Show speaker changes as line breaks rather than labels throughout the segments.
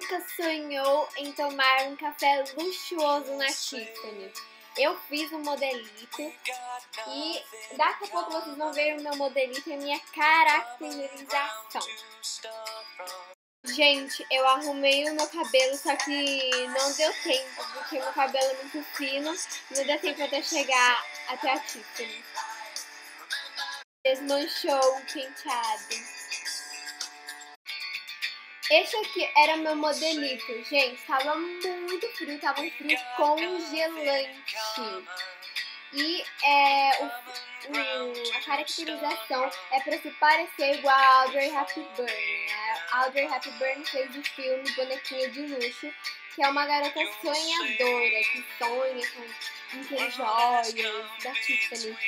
Nunca sonhou em tomar um café luxuoso na Tiffany? Eu fiz um modelito e daqui a pouco vocês vão ver o meu modelito e a minha caracterização. Gente, eu arrumei o meu cabelo, só que não deu tempo, porque meu cabelo é muito fino, não deu tempo até chegar até a Tiffany. Desmanchou o penteado. Esse aqui era meu modelito. Gente, tava muito frio, tava um frio congelante. E é, o, o, a caracterização é para se parecer igual a Audrey Hepburn. A Audrey Hepburn fez o filme Bonequinha de Luxo, que é uma garota sonhadora, que sonha com, com joias da Tiffany.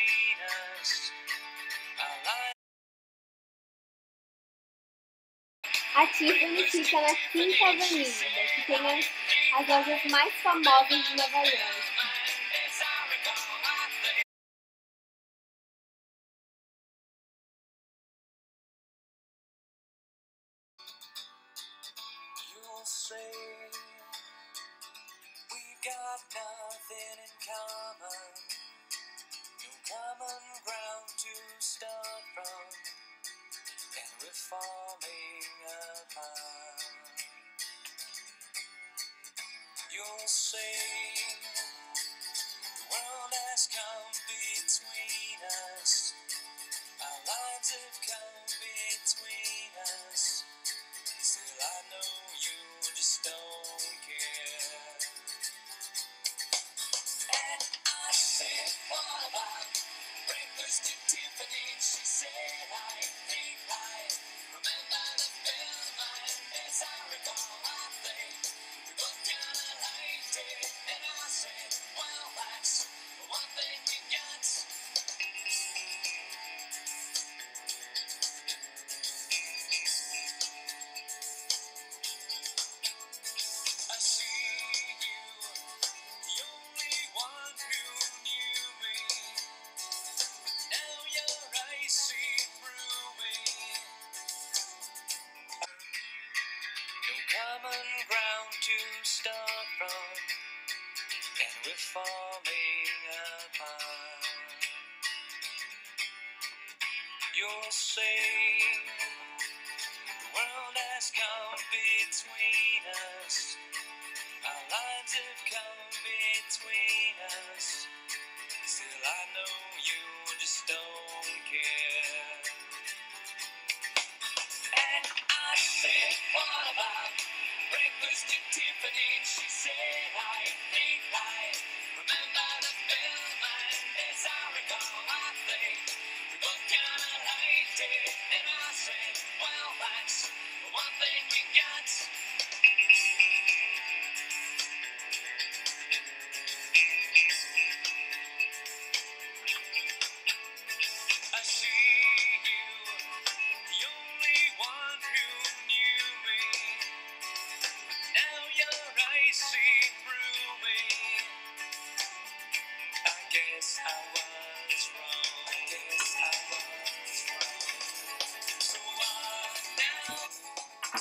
Tiffany fica na Quinta Avenida, que tem as, as lojas mais famosas de Nova York. common ground to start from, and we're falling apart. You'll say the world has come between us, our lives have come between us. Still, I know you just don't care. And I said, What about breakfast at Tiffany? She said, common ground to start from, and we're falling apart. You'll say the world has come between us. Our lives have come between us. Still, I know same.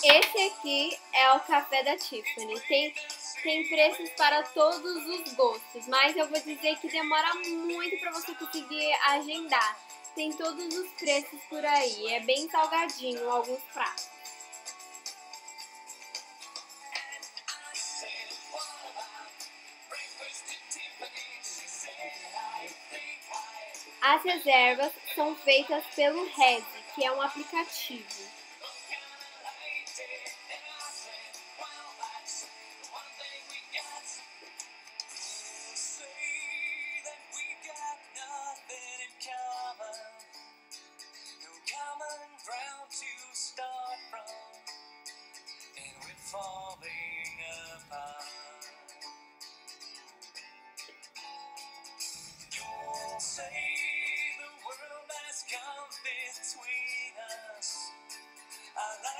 Esse aqui é o café da Tiffany. Tem, tem preços para todos os gostos, mas eu vou dizer que demora muito para você conseguir agendar. Tem todos os preços por aí. É bem salgadinho alguns pratos. As reservas são feitas pelo Reze, que é um aplicativo.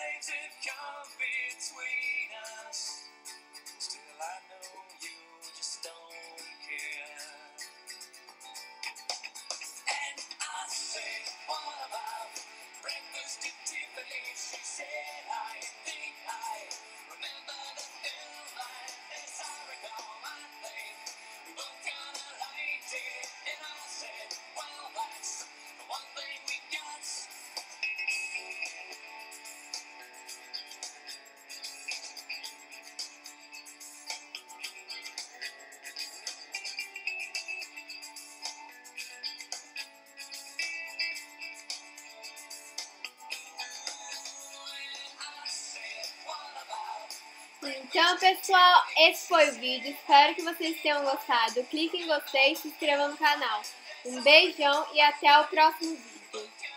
Lives have come between us. Still, I know Então, pessoal, esse foi o vídeo. Espero que vocês tenham gostado. Clique em gostei e se inscreva no canal. Um beijão e até o próximo vídeo.